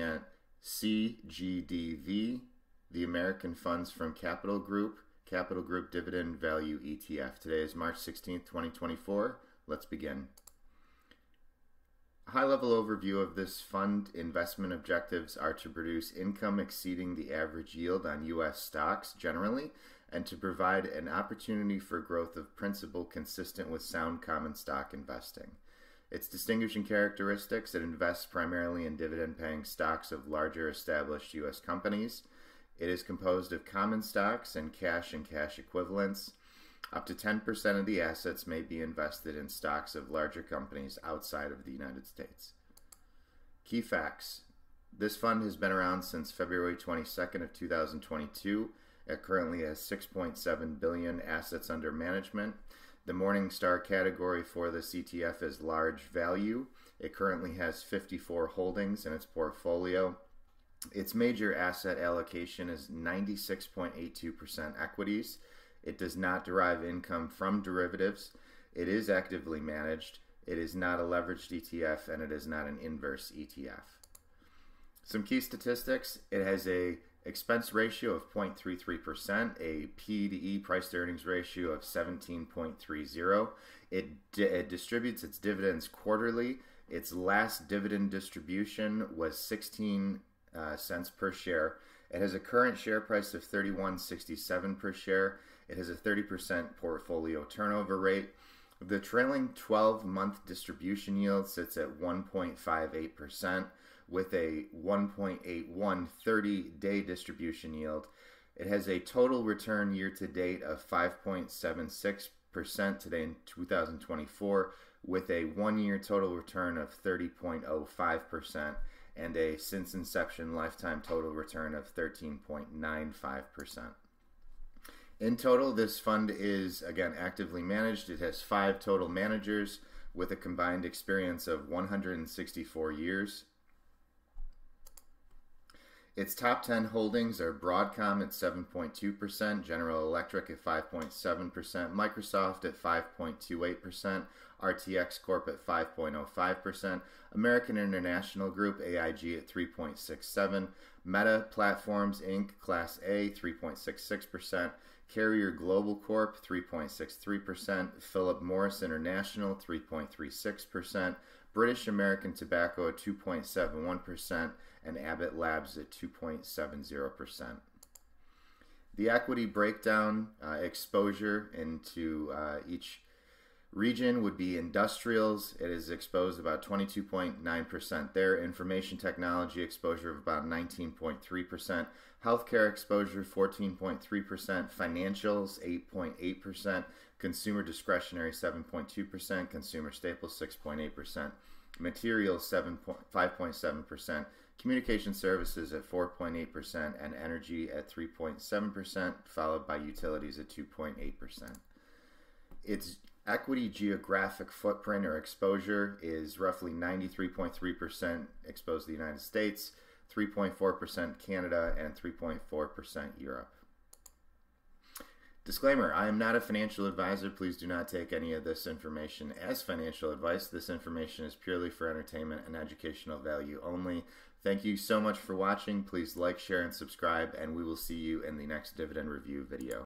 at CGDV, the American Funds from Capital Group, Capital Group Dividend Value ETF. Today is March 16th, 2024. Let's begin. high level overview of this fund investment objectives are to produce income exceeding the average yield on U.S. stocks generally, and to provide an opportunity for growth of principal consistent with sound common stock investing. Its distinguishing characteristics, it invests primarily in dividend paying stocks of larger established U.S. companies. It is composed of common stocks and cash and cash equivalents. Up to 10% of the assets may be invested in stocks of larger companies outside of the United States. Key facts. This fund has been around since February 22nd of 2022. It currently has 6.7 billion assets under management. The Morningstar category for the ETF is large value. It currently has 54 holdings in its portfolio. Its major asset allocation is 96.82% equities. It does not derive income from derivatives. It is actively managed. It is not a leveraged ETF and it is not an inverse ETF. Some key statistics it has a expense ratio of 0.33%, a P to E price to earnings ratio of 17.30. It, it distributes its dividends quarterly. Its last dividend distribution was 16 uh, cents per share. It has a current share price of 31.67 per share. It has a 30% portfolio turnover rate. The trailing 12 month distribution yield sits at 1.58% with a 1.81 30 day distribution yield. It has a total return year to date of 5.76% today in 2024 with a one year total return of 30.05% and a since inception lifetime total return of 13.95%. In total, this fund is again actively managed. It has five total managers with a combined experience of 164 years. Its top 10 holdings are Broadcom at 7.2%, General Electric at 5.7%, Microsoft at 5.28%, RTX Corp at 5.05%, American International Group AIG at 3.67%, Meta Platforms Inc. Class A 3.66%, Carrier Global Corp 3.63%, Philip Morris International 3.36%, British American Tobacco at 2.71%, and Abbott Labs at 2.70%. The equity breakdown uh, exposure into uh, each region would be industrials. It is exposed about 22.9% there. Information technology exposure of about 19.3%. Healthcare exposure 14.3%. Financials 8.8%. Consumer discretionary 7.2%. Consumer staples 6.8%. Materials 5.7%. Communication services at 4.8% and energy at 3.7%, followed by utilities at 2.8%. Its equity geographic footprint or exposure is roughly 93.3% exposed to the United States, 3.4% Canada, and 3.4% Europe. Disclaimer I am not a financial advisor. Please do not take any of this information as financial advice. This information is purely for entertainment and educational value only. Thank you so much for watching. Please like, share, and subscribe, and we will see you in the next dividend review video.